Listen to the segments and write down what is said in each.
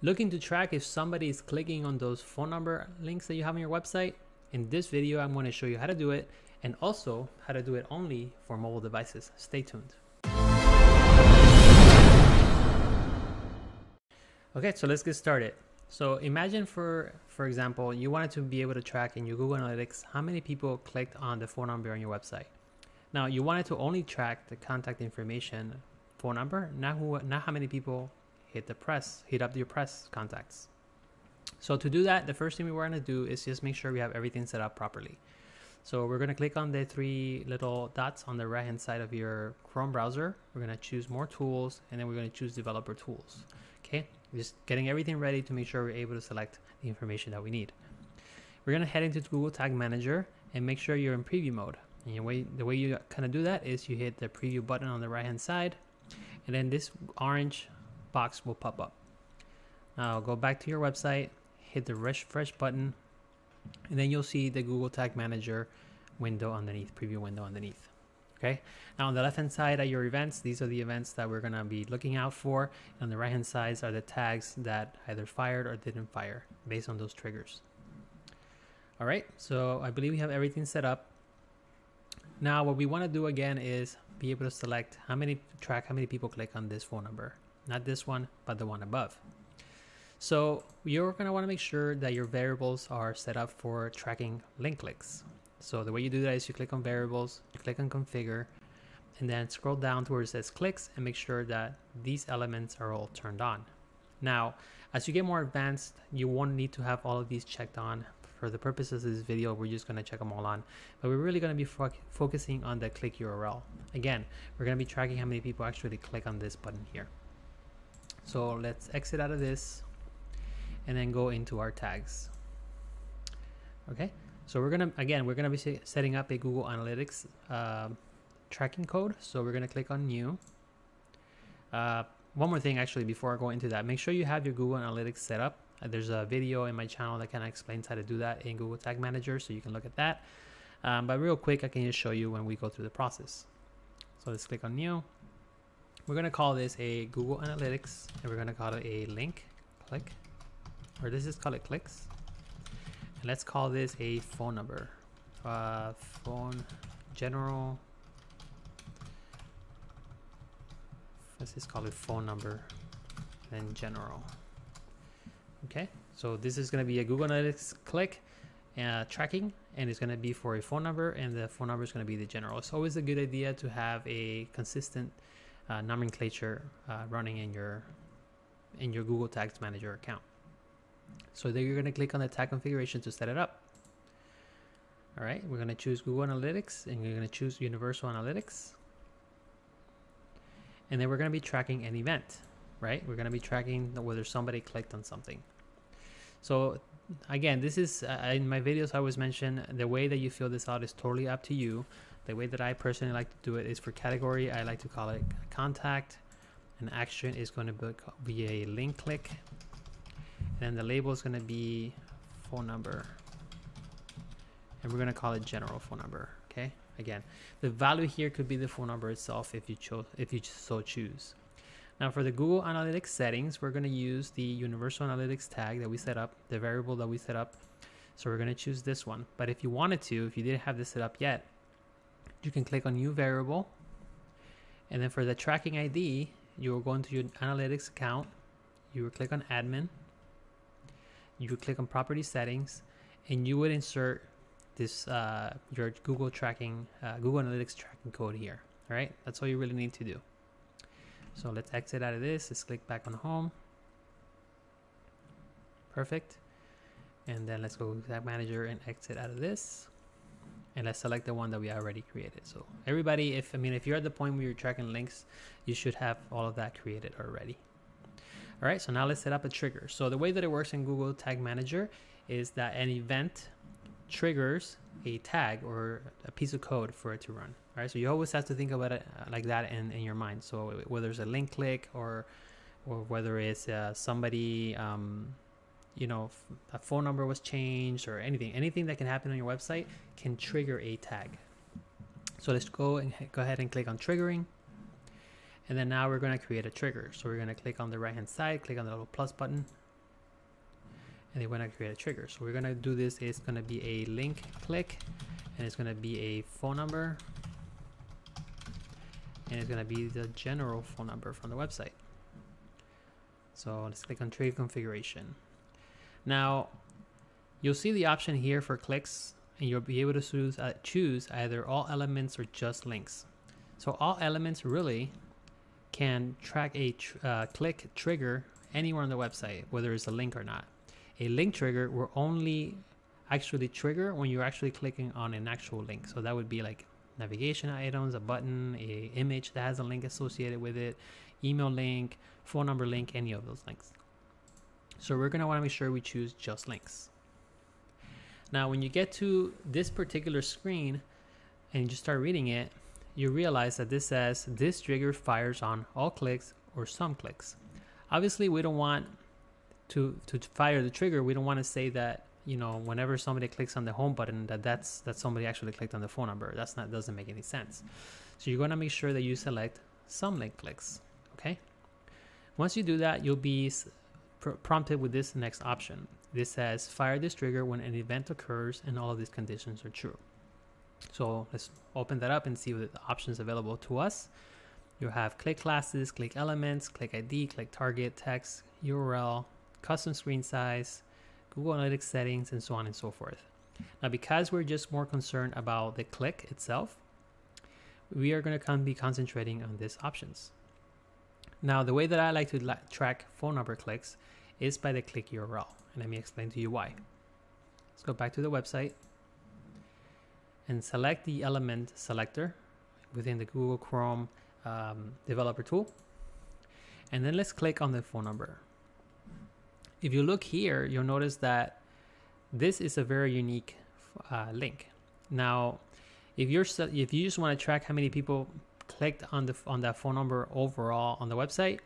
Looking to track if somebody is clicking on those phone number links that you have on your website? In this video, I'm going to show you how to do it and also how to do it only for mobile devices. Stay tuned. Okay, so let's get started. So imagine for, for example, you wanted to be able to track in your Google Analytics how many people clicked on the phone number on your website. Now you wanted to only track the contact information phone number, not who, not how many people hit the press, hit up your press contacts. So to do that, the first thing we want to do is just make sure we have everything set up properly. So we're going to click on the three little dots on the right hand side of your Chrome browser. We're going to choose more tools and then we're going to choose developer tools. Okay, just getting everything ready to make sure we're able to select the information that we need. We're going to head into Google Tag Manager and make sure you're in preview mode. And the way, the way you kind of do that is you hit the preview button on the right hand side and then this orange box will pop up. Now go back to your website, hit the refresh button, and then you'll see the Google Tag Manager window underneath, preview window underneath. Okay. Now on the left hand side are your events. These are the events that we're gonna be looking out for. And on the right hand side are the tags that either fired or didn't fire based on those triggers. All right. So I believe we have everything set up. Now what we want to do again is be able to select how many track how many people click on this phone number. Not this one, but the one above. So you're want to make sure that your variables are set up for tracking link clicks. So the way you do that is you click on variables, you click on configure, and then scroll down to where it says clicks and make sure that these elements are all turned on. Now, as you get more advanced, you won't need to have all of these checked on. For the purposes of this video, we're just to check them all on. But we're really to be fo focusing on the click URL. Again, we're to be tracking how many people actually click on this button here. So let's exit out of this and then go into our tags. Okay, so we're gonna, again, we're gonna be setting up a Google Analytics uh, tracking code. So we're gonna click on new. Uh, one more thing actually before I go into that, make sure you have your Google Analytics set up. Uh, there's a video in my channel that kind of explains how to do that in Google Tag Manager, so you can look at that. Um, but real quick, I can just show you when we go through the process. So let's click on new. We're to call this a Google Analytics and we're to call it a link click or this is called it clicks. And let's call this a phone number. Uh, phone general. Let's just call it phone number then general. Okay, so this is to be a Google Analytics click uh, tracking and it's going to be for a phone number and the phone number is going to be the general. It's always a good idea to have a consistent uh, nomenclature uh, running in your in your Google Tags Manager account. So then you're going to click on the tag configuration to set it up. All right, we're going to choose Google Analytics and we're going to choose Universal Analytics. And then we're going to be tracking an event, right? We're going to be tracking whether somebody clicked on something. So again, this is uh, in my videos I always mention the way that you fill this out is totally up to you. The way that I personally like to do it is for category, I like to call it contact. An action is going to be a link click. And the label is going to be phone number. And we're going to call it general phone number. Okay. Again, the value here could be the phone number itself if you chose, if you so choose. Now for the Google Analytics settings, we're going to use the Universal Analytics tag that we set up, the variable that we set up. So we're going to choose this one. But if you wanted to, if you didn't have this set up yet, you can click on new variable. And then for the tracking ID you will go into your analytics account. You will click on admin. You would click on property settings. And you would insert this uh, your Google tracking uh, Google Analytics tracking code here all right that's all you really need to do. So let's exit out of this. Let's click back on home. Perfect. And then let's go to Tag Manager and exit out of this and let's select the one that we already created. So everybody, if I mean, if you're at the point where you're tracking links, you should have all of that created already. All right, so now let's set up a trigger. So the way that it works in Google Tag Manager is that an event triggers a tag or a piece of code for it to run. All right, so you always have to think about it uh, like that in, in your mind. So whether it's a link click or or whether it's uh, somebody um, you know, a phone number was changed or anything, anything that can happen on your website can trigger a tag. So let's go and go ahead and click on triggering. And then now we're going to create a trigger. So we're going to click on the right hand side, click on the little plus button and they want to create a trigger. So we're going to do this. It's going to be a link click and it's going to be a phone number and it's going to be the general phone number from the website. So let's click on trigger configuration. Now you'll see the option here for clicks and you'll be able to choose, uh, choose either all elements or just links. So all elements really can track a tr uh, click trigger anywhere on the website, whether it's a link or not. A link trigger will only actually trigger when you're actually clicking on an actual link. So that would be like navigation items, a button, a image that has a link associated with it, email link, phone number link, any of those links. So we're gonna wanna make sure we choose just links. Now, when you get to this particular screen and you just start reading it, you realize that this says this trigger fires on all clicks or some clicks. Obviously, we don't want to to fire the trigger. We don't want to say that you know whenever somebody clicks on the home button that that's that somebody actually clicked on the phone number. That's not doesn't make any sense. So you're going to make sure that you select some link clicks. Okay. Once you do that, you'll be prompted with this next option. This says fire this trigger when an event occurs and all of these conditions are true. So let's open that up and see what the options available to us. You have click classes, click elements, click ID, click target, text, URL, custom screen size, Google Analytics settings, and so on and so forth. Now, because we're just more concerned about the click itself, we are going to be concentrating on these options. Now, the way that I like to track phone number clicks is by the click URL. And let me explain to you why. Let's go back to the website and select the element selector within the Google Chrome um, developer tool. And then let's click on the phone number. If you look here, you'll notice that this is a very unique uh, link. Now, if you're if you just want to track how many people clicked on the on that phone number overall on the website,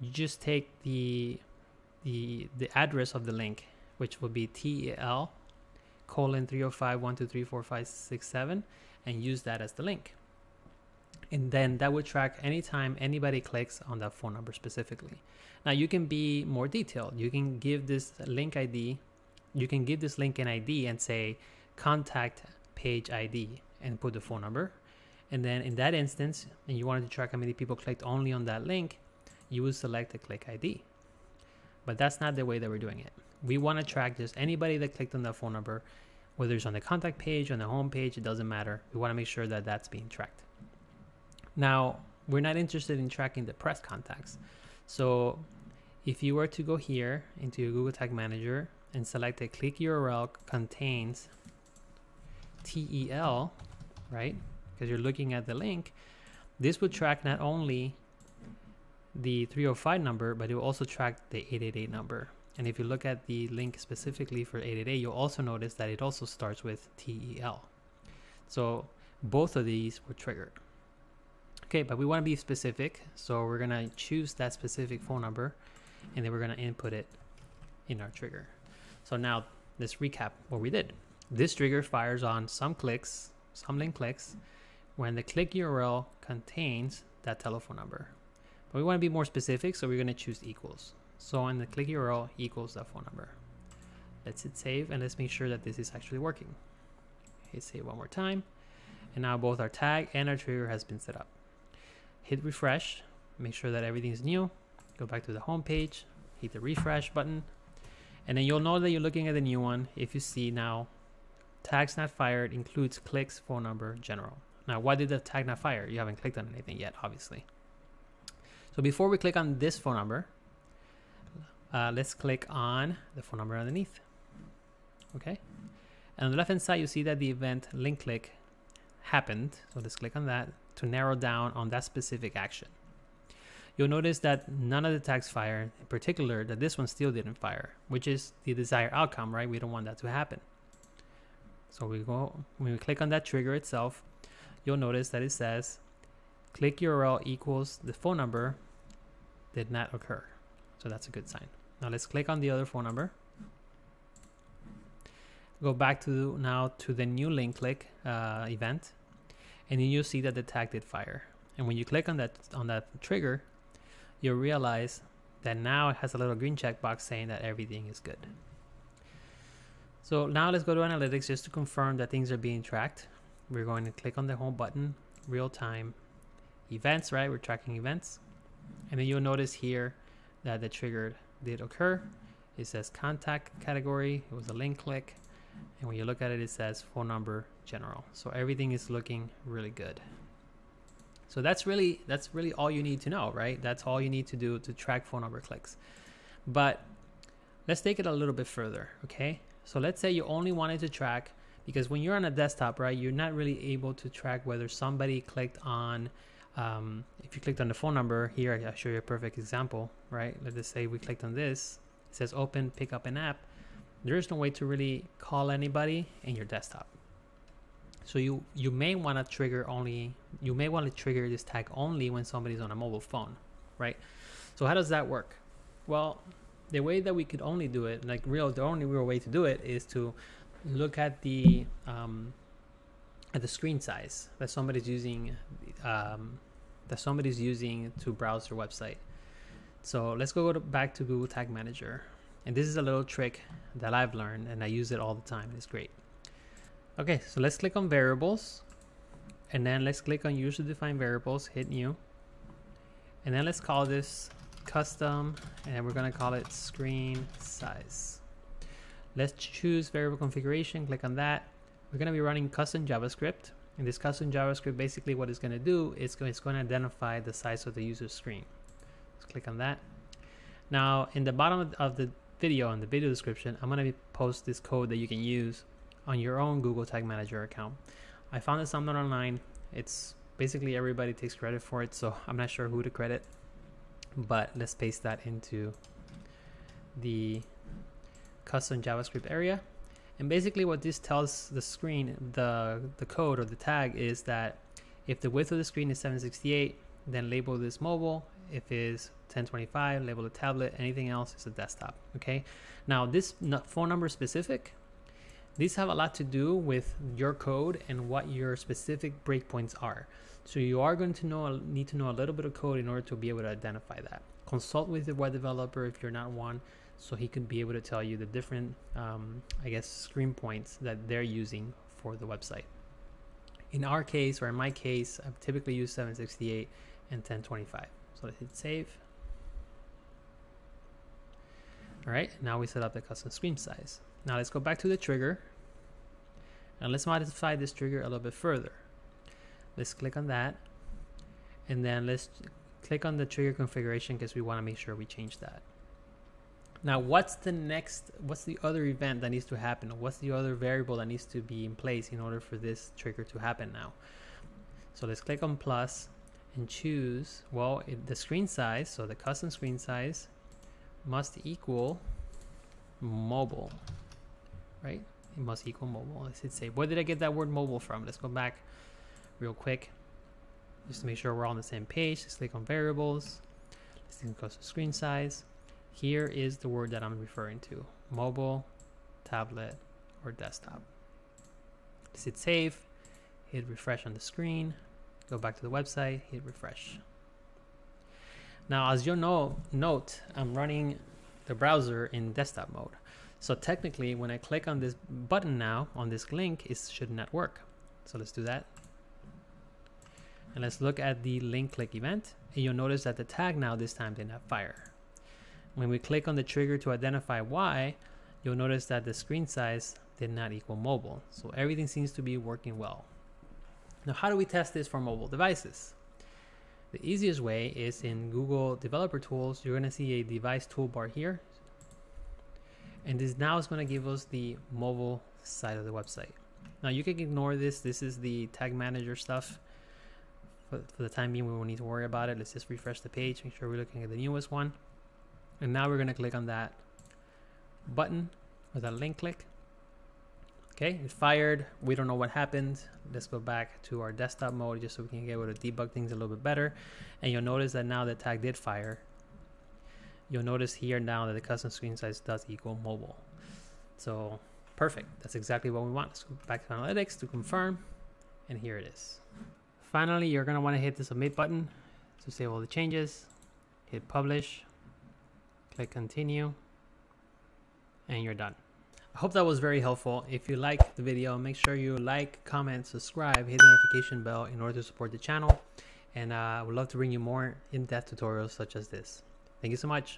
you just take the the the address of the link, which will be TEL colon 305 and use that as the link. And then that would track anytime anybody clicks on that phone number specifically. Now you can be more detailed. You can give this link ID, you can give this link an ID and say contact page ID and put the phone number. And then in that instance, and you wanted to track how many people clicked only on that link, you would select the click ID. But that's not the way that we're doing it. We want to track just anybody that clicked on that phone number, whether it's on the contact page, on the home page, it doesn't matter. We want to make sure that that's being tracked. Now, we're not interested in tracking the press contacts. So if you were to go here into your Google Tag Manager and select a click URL contains TEL, right? Because you're looking at the link, this would track not only the 305 number, but it will also track the 888 number. And if you look at the link specifically for 888, you'll also notice that it also starts with TEL. So both of these were triggered. Okay, but we want to be specific. So we're going to choose that specific phone number and then we're going to input it in our trigger. So now let's recap what we did. This trigger fires on some clicks, some link clicks, when the click URL contains that telephone number. But we want to be more specific, so we're going to choose equals. So on the click URL equals that phone number. Let's hit save and let's make sure that this is actually working. Hit save one more time. And now both our tag and our trigger has been set up. Hit refresh, make sure that everything is new. Go back to the home page, hit the refresh button, and then you'll know that you're looking at the new one if you see now tags not fired includes clicks, phone number, general. Now, why did the tag not fire? You haven't clicked on anything yet, obviously. So before we click on this phone number, uh, let's click on the phone number underneath. Okay. And on the left hand side, you see that the event link click happened. So let's click on that to narrow down on that specific action. You'll notice that none of the tags fire, in particular that this one still didn't fire, which is the desired outcome, right? We don't want that to happen. So we go, when we click on that trigger itself, you'll notice that it says click URL equals the phone number did not occur. So that's a good sign. Now let's click on the other phone number. Go back to now to the new link click uh, event, and then you'll see that the tag did fire. And when you click on that on that trigger, you'll realize that now it has a little green checkbox saying that everything is good. So now let's go to analytics just to confirm that things are being tracked. We're going to click on the home button, real time events, right? We're tracking events. And then you'll notice here that the trigger did occur. It says contact category. It was a link click. And when you look at it, it says phone number general. So everything is looking really good. So that's really that's really all you need to know, right? That's all you need to do to track phone number clicks. But let's take it a little bit further, okay? So let's say you only wanted to track because when you're on a desktop, right, you're not really able to track whether somebody clicked on um, if you clicked on the phone number here, I'll show you a perfect example, right? Let's say we clicked on this, it says open, pick up an app. There is no way to really call anybody in your desktop. So you, you may want to trigger only, you may want to trigger this tag only when somebody's on a mobile phone, right? So how does that work? Well, the way that we could only do it, like real, the only real way to do it is to look at the um, at the screen size that somebody's using um, that somebody's using to browse their website. So let's go back to Google Tag Manager. And this is a little trick that I've learned and I use it all the time. It's great. Okay, so let's click on variables and then let's click on user defined variables, hit new. And then let's call this custom and we're gonna call it screen size. Let's choose variable configuration, click on that. We're gonna be running custom JavaScript in this custom JavaScript, basically what it's going to do is it's going to identify the size of the user screen. Let's click on that. Now, in the bottom of the video, in the video description, I'm going to post this code that you can use on your own Google Tag Manager account. I found this somewhere online. It's basically everybody takes credit for it, so I'm not sure who to credit. But let's paste that into the custom JavaScript area. And basically what this tells the screen, the, the code or the tag is that if the width of the screen is 768, then label this mobile. If it's 1025, label a tablet. Anything else is a desktop. Okay. Now this phone number specific, these have a lot to do with your code and what your specific breakpoints are. So you are going to know need to know a little bit of code in order to be able to identify that. Consult with the web developer if you're not one so he could be able to tell you the different, um, I guess, screen points that they're using for the website. In our case, or in my case, I've typically used 768 and 1025. So let's hit save. All right, now we set up the custom screen size. Now let's go back to the trigger and let's modify this trigger a little bit further. Let's click on that and then let's click on the trigger configuration because we want to make sure we change that. Now, what's the next, what's the other event that needs to happen? What's the other variable that needs to be in place in order for this trigger to happen now? So let's click on plus and choose, well, it, the screen size, so the custom screen size must equal mobile, right? It must equal mobile. Let's hit save. Where did I get that word mobile from? Let's go back real quick just to make sure we're on the same page. Let's click on variables. Let's click custom screen size. Here is the word that I'm referring to, mobile, tablet, or desktop. Just hit save, hit refresh on the screen, go back to the website, hit refresh. Now, as you'll know, note, I'm running the browser in desktop mode. So technically, when I click on this button now, on this link, it should not work. So let's do that. And let's look at the link click event. And you'll notice that the tag now this time did not fire. When we click on the trigger to identify why, you'll notice that the screen size did not equal mobile. So everything seems to be working well. Now, how do we test this for mobile devices? The easiest way is in Google Developer Tools, you're gonna see a device toolbar here. And this now is gonna give us the mobile side of the website. Now you can ignore this. This is the tag manager stuff. For, for the time being, we won't need to worry about it. Let's just refresh the page, make sure we're looking at the newest one. And now we're going to click on that button or that link click. Okay, it fired. We don't know what happened. Let's go back to our desktop mode just so we can get able to debug things a little bit better. And you'll notice that now the tag did fire. You'll notice here now that the custom screen size does equal mobile. So perfect. That's exactly what we want. Let's go back to analytics to confirm. And here it is. Finally, you're want to hit the submit button to save all the changes. Hit publish click continue and you're done I hope that was very helpful. If you like the video, make sure you like, comment, subscribe, hit the notification bell in order to support the channel. And uh, I would love to bring you more in-depth tutorials such as this. Thank you so much.